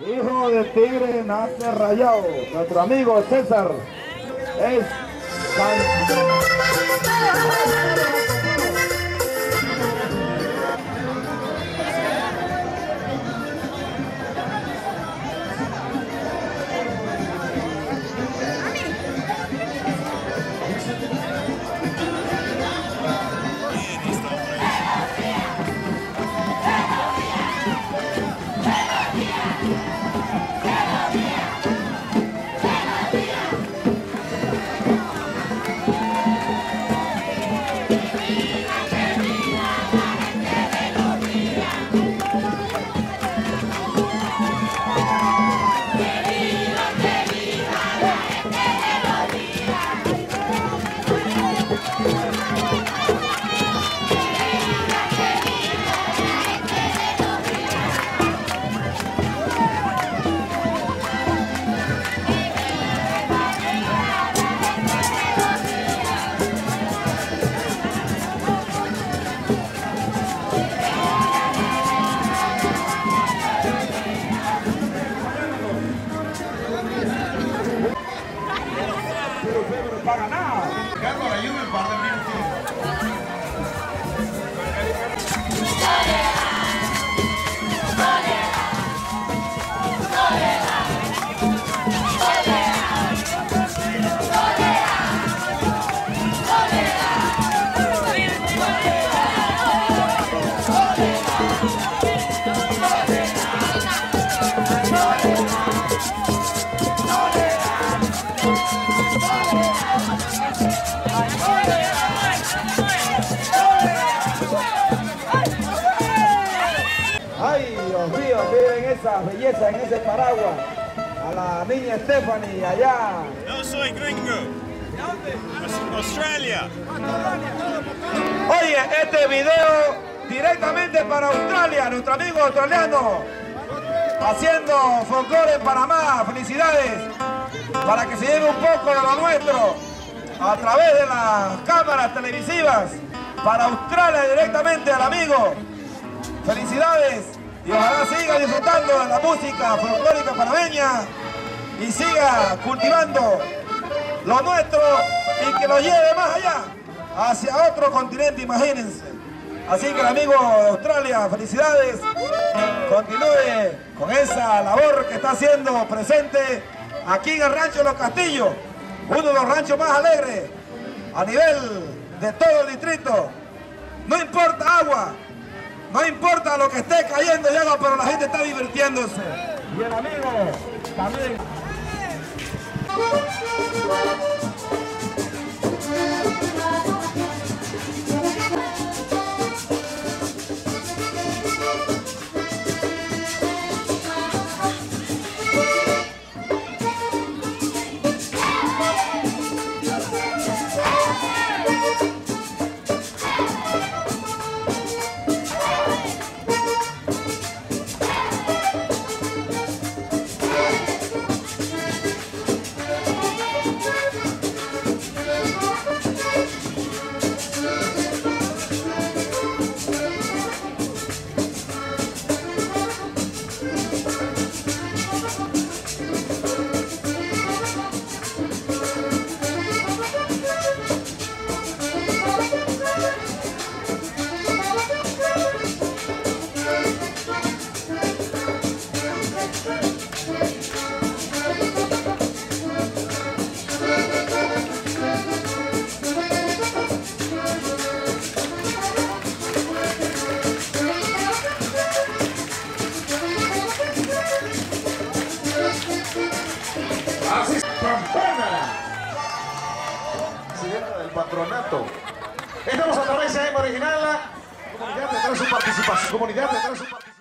Hijo del tigre nace rayado. Nuestro amigo César es para nada. Carlos, la lluvia, un par de minutos. Ay, Dios mío, miren esa belleza en ese paraguas. A la niña Stephanie allá. No soy gringo. Australia. Oye, este video directamente para Australia, nuestro amigo australiano, haciendo folclore en Panamá. Felicidades para que se llegue un poco de lo nuestro a través de las cámaras televisivas para Australia directamente al amigo. Felicidades y ojalá siga disfrutando de la música folclórica panameña y siga cultivando lo nuestro y que lo lleve más allá, hacia otro continente, imagínense. Así que el amigo de Australia, felicidades, continúe con esa labor que está haciendo presente aquí en el Rancho Los Castillos, uno de los ranchos más alegres a nivel de todo el distrito. No importa agua, no importa lo que esté cayendo agua, pero la gente está divirtiéndose. Y el amigo también. Patronato. Estamos a través de M Original. Comunidad tendrá su participación. Comunidad tendrá su participación.